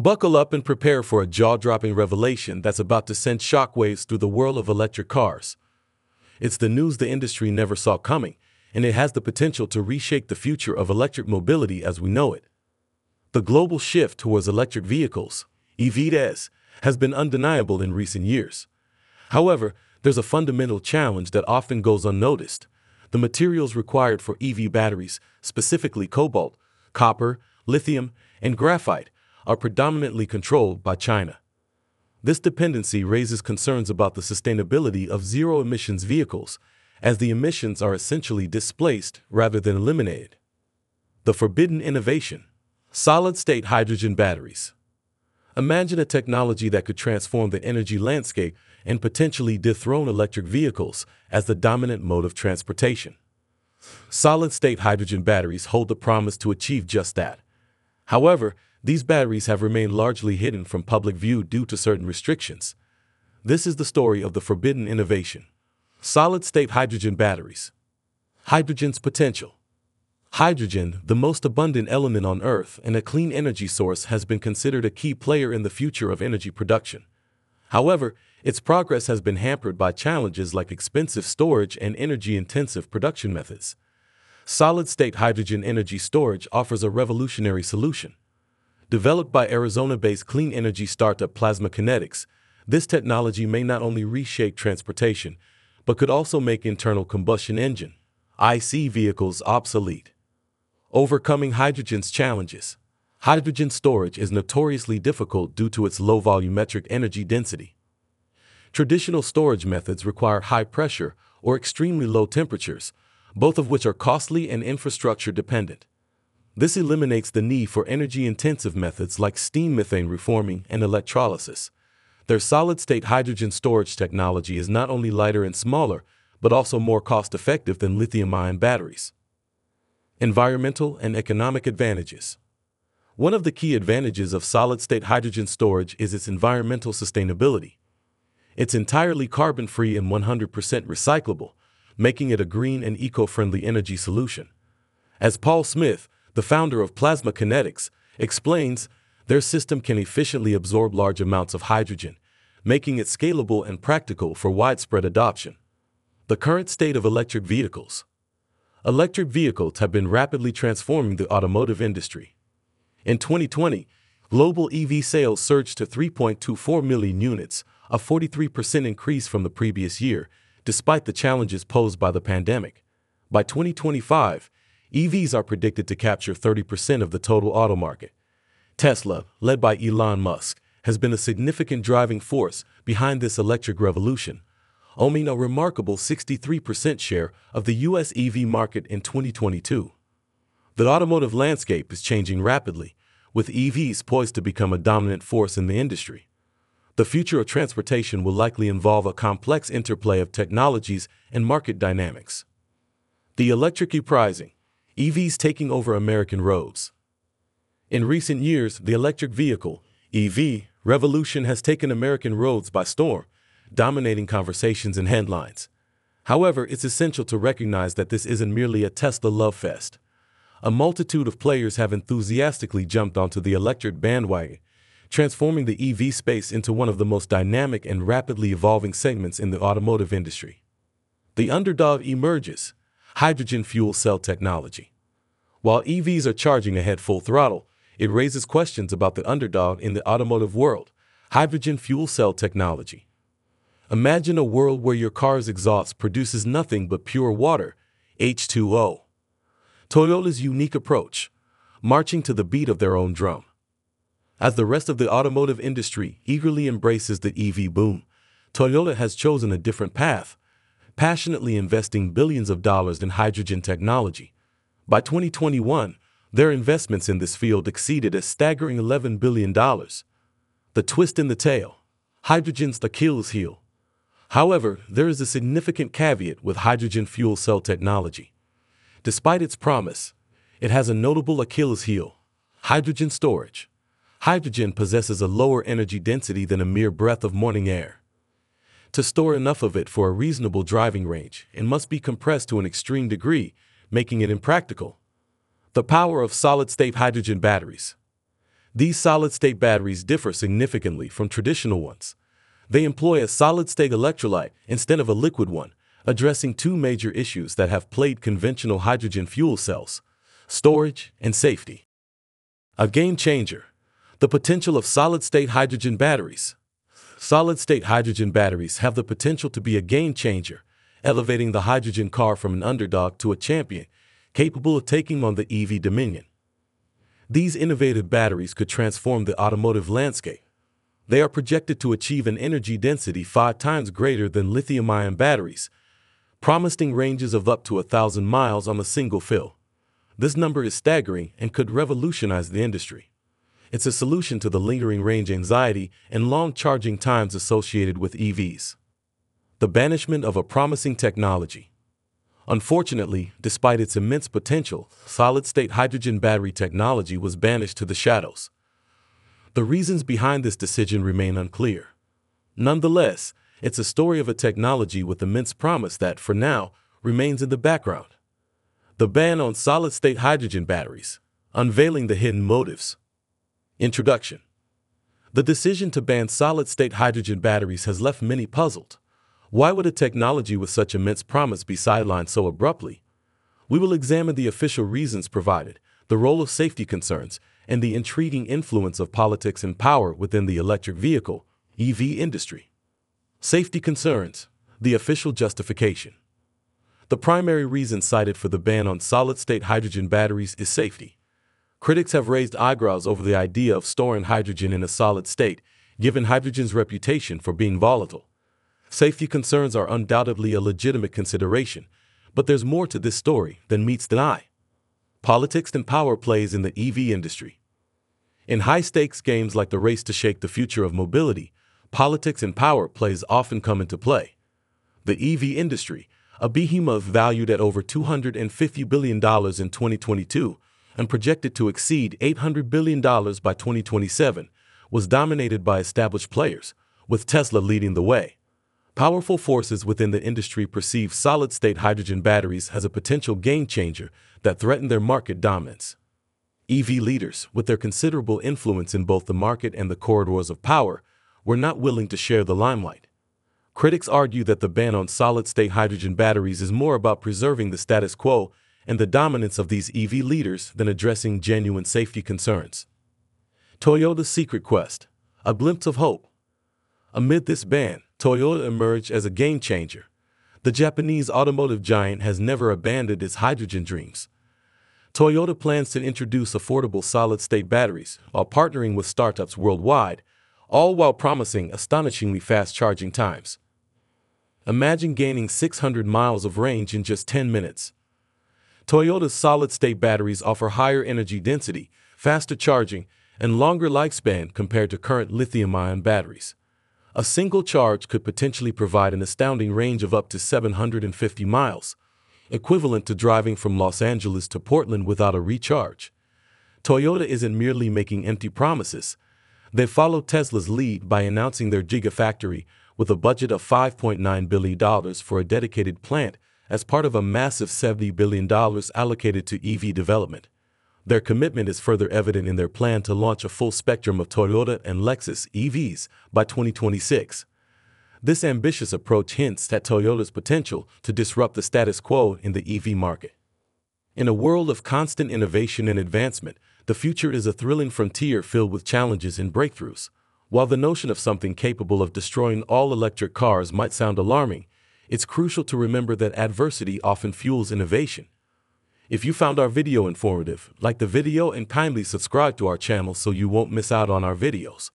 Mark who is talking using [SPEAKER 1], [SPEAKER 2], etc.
[SPEAKER 1] Buckle up and prepare for a jaw dropping revelation that's about to send shockwaves through the world of electric cars. It's the news the industry never saw coming, and it has the potential to reshape the future of electric mobility as we know it. The global shift towards electric vehicles, EVs, has been undeniable in recent years. However, there's a fundamental challenge that often goes unnoticed. The materials required for EV batteries, specifically cobalt, copper, lithium, and graphite, are predominantly controlled by China. This dependency raises concerns about the sustainability of zero emissions vehicles, as the emissions are essentially displaced rather than eliminated. The forbidden innovation solid state hydrogen batteries. Imagine a technology that could transform the energy landscape and potentially dethrone electric vehicles as the dominant mode of transportation. Solid state hydrogen batteries hold the promise to achieve just that. However, these batteries have remained largely hidden from public view due to certain restrictions. This is the story of the forbidden innovation. Solid state hydrogen batteries. Hydrogen's potential. Hydrogen, the most abundant element on Earth and a clean energy source, has been considered a key player in the future of energy production. However, its progress has been hampered by challenges like expensive storage and energy intensive production methods. Solid state hydrogen energy storage offers a revolutionary solution. Developed by Arizona based clean energy startup Plasma Kinetics, this technology may not only reshape transportation, but could also make internal combustion engine IC vehicles obsolete. Overcoming hydrogen's challenges. Hydrogen storage is notoriously difficult due to its low volumetric energy density. Traditional storage methods require high pressure or extremely low temperatures, both of which are costly and infrastructure dependent. This eliminates the need for energy intensive methods like steam methane reforming and electrolysis. Their solid state hydrogen storage technology is not only lighter and smaller, but also more cost effective than lithium ion batteries. Environmental and economic advantages. One of the key advantages of solid state hydrogen storage is its environmental sustainability. It's entirely carbon free and 100% recyclable, making it a green and eco friendly energy solution. As Paul Smith, the founder of Plasma Kinetics, explains, their system can efficiently absorb large amounts of hydrogen, making it scalable and practical for widespread adoption. The current state of electric vehicles. Electric vehicles have been rapidly transforming the automotive industry. In 2020, global EV sales surged to 3.24 million units, a 43% increase from the previous year, despite the challenges posed by the pandemic. By 2025, EVs are predicted to capture 30% of the total auto market. Tesla, led by Elon Musk, has been a significant driving force behind this electric revolution, owning a remarkable 63% share of the U.S. EV market in 2022. The automotive landscape is changing rapidly, with EVs poised to become a dominant force in the industry. The future of transportation will likely involve a complex interplay of technologies and market dynamics. The electric uprising, EVs taking over American roads. In recent years, the electric vehicle, EV, revolution has taken American roads by storm, dominating conversations and headlines. However, it's essential to recognize that this isn't merely a Tesla love fest. A multitude of players have enthusiastically jumped onto the electric bandwagon, transforming the EV space into one of the most dynamic and rapidly evolving segments in the automotive industry. The underdog emerges hydrogen fuel cell technology. While EVs are charging ahead full throttle, it raises questions about the underdog in the automotive world hydrogen fuel cell technology. Imagine a world where your car's exhaust produces nothing but pure water, H2O. Toyota's unique approach, marching to the beat of their own drum. As the rest of the automotive industry eagerly embraces the EV boom, Toyota has chosen a different path, passionately investing billions of dollars in hydrogen technology. By 2021, their investments in this field exceeded a staggering $11 billion. The twist in the tale hydrogen's the Achilles heel. However, there is a significant caveat with hydrogen fuel cell technology. Despite its promise, it has a notable Achilles heel hydrogen storage. Hydrogen possesses a lower energy density than a mere breath of morning air. To store enough of it for a reasonable driving range, it must be compressed to an extreme degree, making it impractical. The power of solid state hydrogen batteries. These solid-state batteries differ significantly from traditional ones. They employ a solid-state electrolyte instead of a liquid one, addressing two major issues that have plagued conventional hydrogen fuel cells, storage and safety. A game changer, the potential of solid-state hydrogen batteries. Solid-state hydrogen batteries have the potential to be a game changer, elevating the hydrogen car from an underdog to a champion, capable of taking on the EV dominion. These innovative batteries could transform the automotive landscape. They are projected to achieve an energy density five times greater than lithium-ion batteries, promising ranges of up to a thousand miles on a single fill. This number is staggering and could revolutionize the industry. It's a solution to the lingering range anxiety and long charging times associated with EVs. The banishment of a promising technology. Unfortunately, despite its immense potential, solid state hydrogen battery technology was banished to the shadows. The reasons behind this decision remain unclear. Nonetheless, it's a story of a technology with immense promise that, for now, remains in the background. The ban on solid state hydrogen batteries, unveiling the hidden motives. Introduction The decision to ban solid state hydrogen batteries has left many puzzled. Why would a technology with such immense promise be sidelined so abruptly? We will examine the official reasons provided, the role of safety concerns, and the intriguing influence of politics and power within the electric vehicle EV industry. Safety concerns, the official justification. The primary reason cited for the ban on solid state hydrogen batteries is safety. Critics have raised eyebrows over the idea of storing hydrogen in a solid state, given hydrogen's reputation for being volatile. Safety concerns are undoubtedly a legitimate consideration, but there's more to this story than meets the eye. Politics and power plays in the EV industry. In high-stakes games like the race to shake the future of mobility, politics and power plays often come into play. The EV industry, a behemoth valued at over $250 billion in 2022, and projected to exceed $800 billion by 2027, was dominated by established players, with Tesla leading the way. Powerful forces within the industry perceive solid state hydrogen batteries as a potential game changer that threaten their market dominance. EV leaders, with their considerable influence in both the market and the corridors of power, were not willing to share the limelight. Critics argue that the ban on solid state hydrogen batteries is more about preserving the status quo and the dominance of these EV leaders than addressing genuine safety concerns. Toyota's secret quest, a glimpse of hope. Amid this ban, Toyota emerged as a game changer. The Japanese automotive giant has never abandoned its hydrogen dreams. Toyota plans to introduce affordable solid-state batteries while partnering with startups worldwide, all while promising astonishingly fast charging times. Imagine gaining 600 miles of range in just 10 minutes. Toyota's solid-state batteries offer higher energy density, faster charging, and longer lifespan compared to current lithium-ion batteries. A single charge could potentially provide an astounding range of up to 750 miles, equivalent to driving from Los Angeles to Portland without a recharge. Toyota isn't merely making empty promises. They followed Tesla's lead by announcing their Gigafactory with a budget of $5.9 billion for a dedicated plant as part of a massive $70 billion allocated to EV development. Their commitment is further evident in their plan to launch a full spectrum of Toyota and Lexus EVs by 2026. This ambitious approach hints at Toyota's potential to disrupt the status quo in the EV market. In a world of constant innovation and advancement, the future is a thrilling frontier filled with challenges and breakthroughs. While the notion of something capable of destroying all electric cars might sound alarming, it's crucial to remember that adversity often fuels innovation. If you found our video informative, like the video and kindly subscribe to our channel so you won't miss out on our videos.